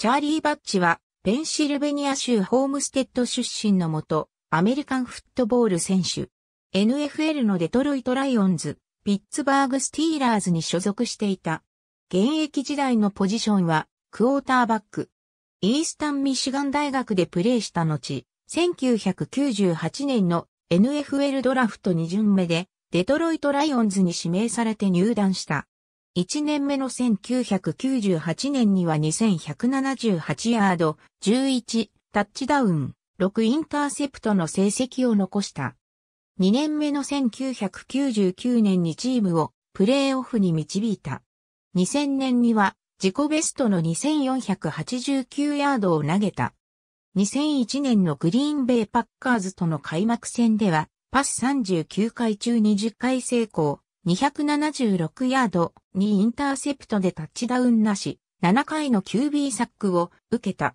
チャーリー・バッチは、ペンシルベニア州ホームステッド出身の元アメリカンフットボール選手。NFL のデトロイト・ライオンズ、ピッツバーグ・スティーラーズに所属していた。現役時代のポジションは、クォーターバック。イースタン・ミシガン大学でプレーした後、1998年の NFL ドラフト2巡目で、デトロイト・ライオンズに指名されて入団した。1年目の1998年には2178ヤード、11タッチダウン、6インターセプトの成績を残した。2年目の1999年にチームをプレーオフに導いた。2000年には自己ベストの2489ヤードを投げた。2001年のグリーンベイパッカーズとの開幕戦ではパス39回中20回成功、276ヤード、にインターセプトでタッチダウンなし、7回の QB サックを受けた。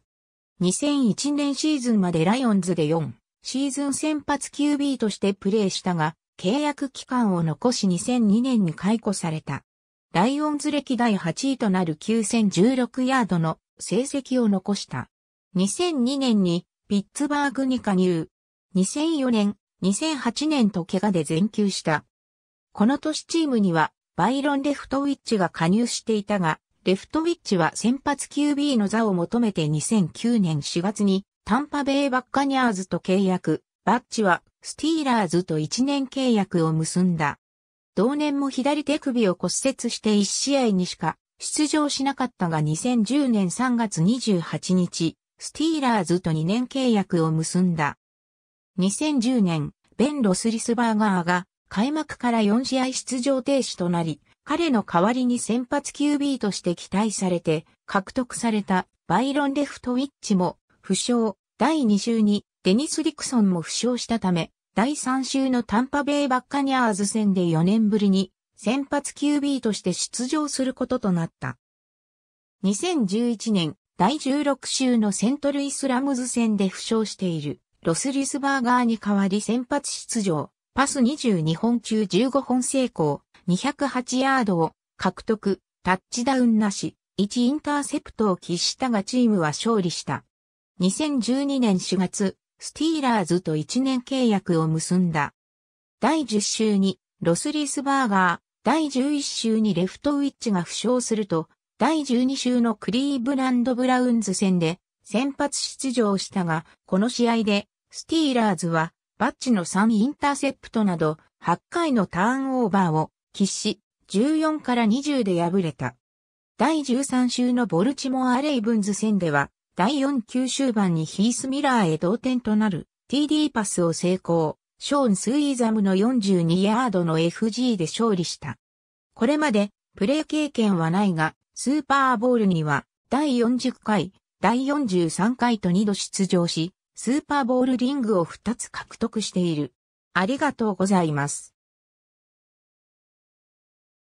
2001年シーズンまでライオンズで4、シーズン先発 QB としてプレーしたが、契約期間を残し2002年に解雇された。ライオンズ歴代8位となる9016ヤードの成績を残した。2002年にピッツバーグに加入。2004年、2008年と怪我で全休した。この年チームにはバイロン・レフトウィッチが加入していたが、レフトウィッチは先発 QB の座を求めて2009年4月にタンパベイバッカニャーズと契約、バッチはスティーラーズと1年契約を結んだ。同年も左手首を骨折して1試合にしか出場しなかったが2010年3月28日、スティーラーズと2年契約を結んだ。2010年、ベン・ロスリスバーガーが開幕から4試合出場停止となり、彼の代わりに先発 QB として期待されて獲得されたバイロン・レフトウィッチも負傷、第2週にデニス・リクソンも負傷したため、第3週のタンパベイ・バッカニャーズ戦で4年ぶりに先発 QB として出場することとなった。2011年第16週のセントルイスラムズ戦で負傷しているロスリスバーガーに代わり先発出場。パス22本中15本成功、208ヤードを獲得、タッチダウンなし、1インターセプトを喫したがチームは勝利した。2012年4月、スティーラーズと1年契約を結んだ。第10週にロスリスバーガー、第11週にレフトウィッチが負傷すると、第12週のクリーブランドブラウンズ戦で先発出場したが、この試合でスティーラーズはバッチの3インターセプトなど8回のターンオーバーを喫し、14から20で敗れた。第13週のボルチモア・レイブンズ戦では、第4球終盤にヒース・ミラーへ同点となる TD パスを成功。ショーン・スイーザムの42ヤードの FG で勝利した。これまでプレー経験はないが、スーパーボールには第40回、第43回と2度出場し、スーパーボールリングを2つ獲得している。ありがとうございます。